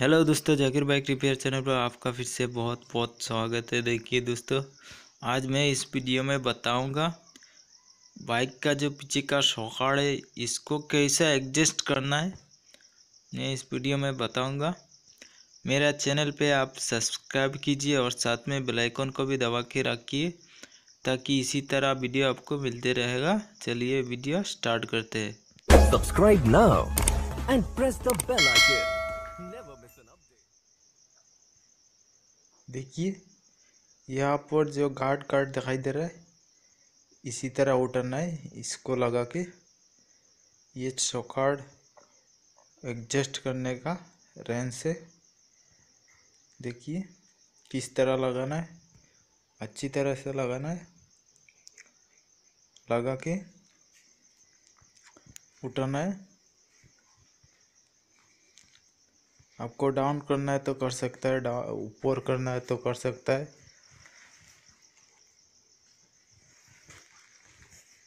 Hello दोस्तों Zakir bike repair channel पर आपका फिर से बहुत बहुत स्वागत है। देखिए दोस्तों आज मैं इस वीडियो में बताऊँगा बाइक का जो पीछे का सौखाड़ है इसको कैसे एडजस्ट करना है। मैं इस वीडियो में बताऊँगा। मेरा चैनल पे आप सब्सक्राइब कीजिए और साथ में बेल आइकन को भी दबा के रखिए ताकि इसी तरह वीडियो आपको मिलते रहेगा। चलिए वीडियो स्टार्ट करते हैं। Subscribe now and press the bell icon. देखिए, यहाँ पर जो गार्ड कार्ड दिखाई दे रहा है, इसी तरह उठना है, इसको लगा के ये चौकार्ड एडजस्ट करने का रेंज से देखिए, किस तरह लगाना है, अच्छी तरह से लगाना है, लगा के उठाना है। आपको डाउन करना है तो कर सकता है ऊपर करना है तो कर सकता है।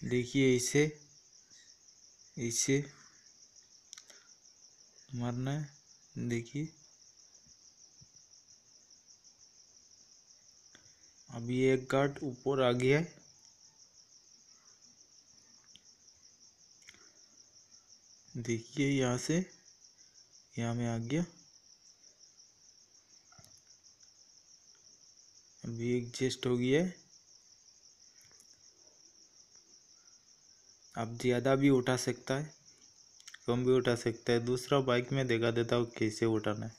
देखिए इसे इसे मारना है, देखिए। अभी एक गार्ड ऊपर आ गया है। देखिए यहाँ से, यहाँ में आ गया। अभी एडजस्ट हो गया है। आप ज़्यादा भी उठा सकता है, कम भी उठा सकता है। दूसरा बाइक में दिखा देता हूँ कैसे उठाना है।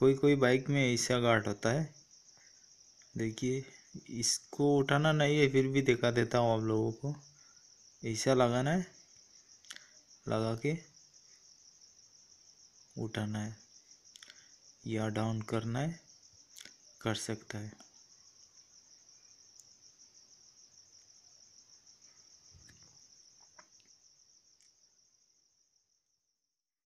कोई कोई बाइक में ऐसा गार्ड होता है। देखिए, इसको उठाना नहीं है, फिर भी दिखा देता हूँ आप लोगों को। ऐसा लगाना है, लगा के उठाना है या डाउन करना है। कर सकता है।